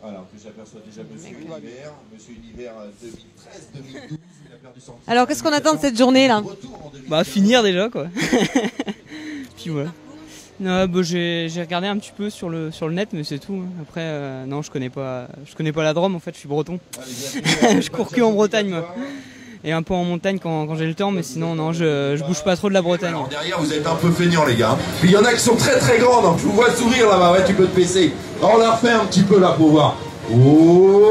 Voilà, en plus j'aperçois déjà Monsieur Univers, Monsieur Univers 2013-2012, il a perdu son Alors, qu'est-ce qu'on attend de cette journée là? Retour en 2015. Bah finir déjà quoi. Puis voilà. Non, bah, j'ai j'ai regardé un petit peu sur le sur le net mais c'est tout. hein. Après euh, non je connais pas je connais pas la Drôme en fait je suis breton bienvenue. Je cours que en Bretagne, moi. Et un peu en montagne quand, quand j'ai le temps mais sinon non je, je bouge pas trop de la Bretagne. Alors derrière vous êtes un peu feignants les gars. Puis il y en a qui sont très très grands donc je vous vois sourire là-bas, ouais tu peux te baisser. On la refait un petit peu là pour voir. Oh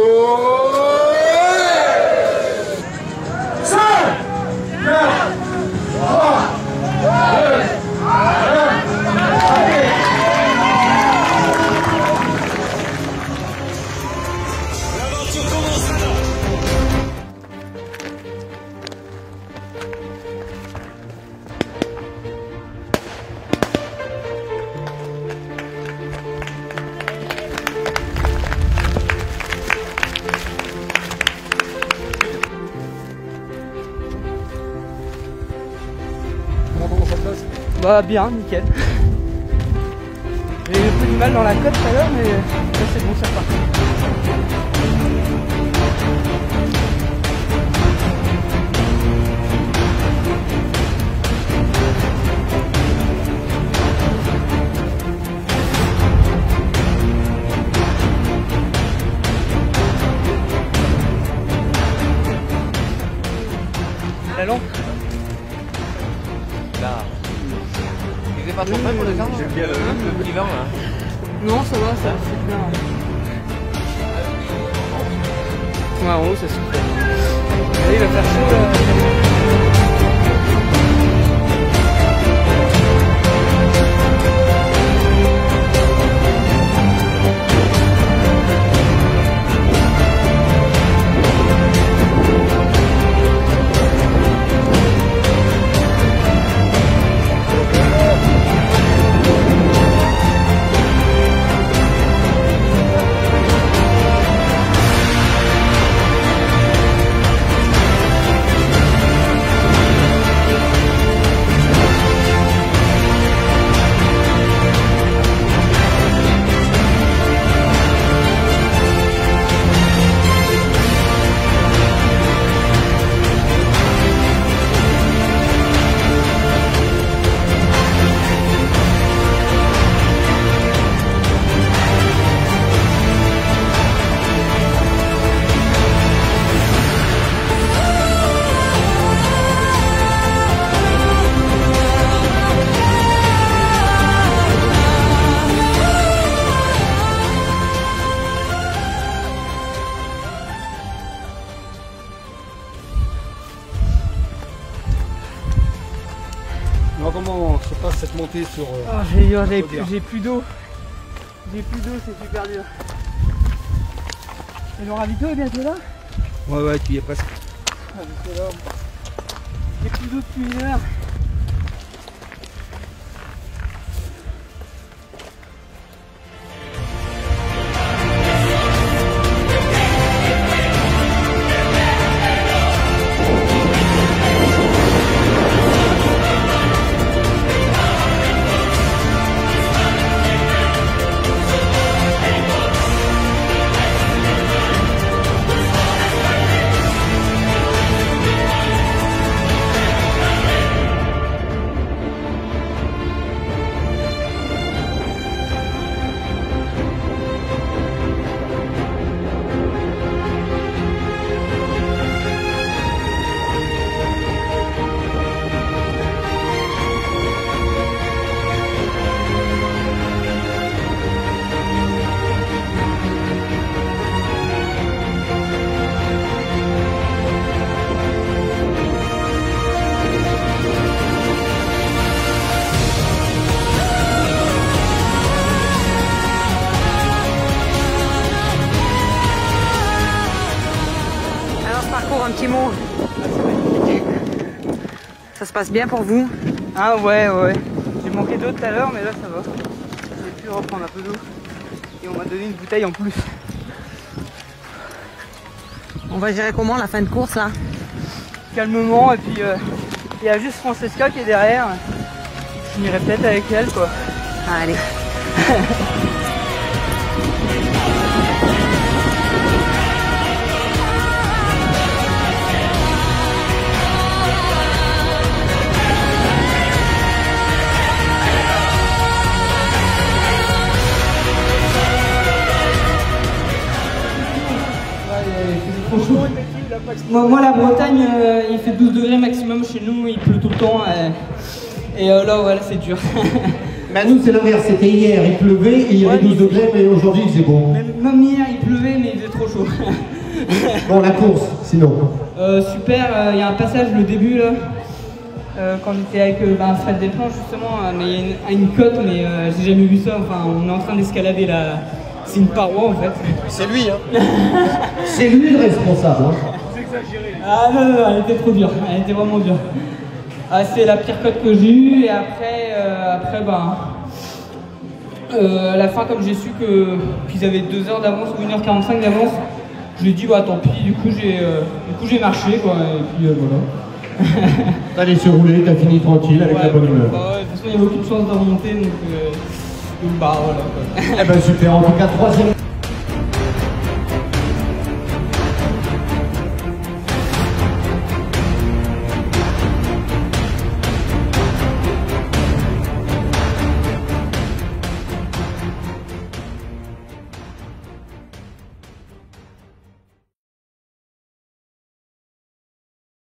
Bah bien, nickel. J'ai eu un peu du mal dans la côte tout à l'heure mais c'est bon c'est Est pas trop près pour descendre Le petit vent là. Non, ça va, ça, c'est bien. Ouais, en haut, ça souffle. Allez, il va faire chaud là. Montée sur... euh, Ah, j'ai plus, dire. j'ai plus d'eau. J'ai plus d'eau, c'est super dur. Et le ravito est bientôt là? Ouais ouais tu y es presque. Ah. J'ai plus d'eau depuis une heure. Ça se passe bien pour vous Ah ouais, ouais. J'ai manqué d'eau tout à l'heure, mais là ça va. J'ai pu reprendre un peu d'eau. Et on m'a donné une bouteille en plus. On va gérer comment la fin de course là Calmement, et puis euh, il y a juste Francesca qui est derrière. Je finirai peut-être avec elle, quoi. Allez. Moi, moi, la Bretagne, euh, il fait 12 degrés maximum chez nous, il pleut tout le temps. euh, et euh, là, voilà, c'est dur. Bah, nous, c'est l'inverse. C'était hier, il pleuvait, et il y avait Ouais, 12 degrés, mais aujourd'hui, il faisait beau. même, même hier, il pleuvait, mais il faisait trop chaud. Bon, la course, sinon. Euh, super, euh, il y a un passage, le début, là. euh, quand j'étais avec euh, ben, Fred Desplanches, justement, euh, mais il y a une, une côte, mais euh, j'ai jamais vu ça. Enfin, on est en train d'escalader la. C'est une paroi, en fait. C'est lui, hein. C'est lui le responsable. hein. Ah non, non, elle était trop dure, elle était vraiment dure. Ah, c'est la pire cote que j'ai eue et après, euh, après ben, euh, à la fin, comme j'ai su que qu'ils avaient 2 heures d'avance ou 1h45 d'avance, je lui ai dit, bah tant pis, du coup j'ai euh, du coup, j'ai marché, quoi, et puis euh, voilà. T'as laissé rouler, t'as fini tranquille avec la bonne humeur. bah ouais, de toute façon, il n'y avait aucune chance de remonter, donc, voilà. quoi. Eh ben super, en tout cas, troisième.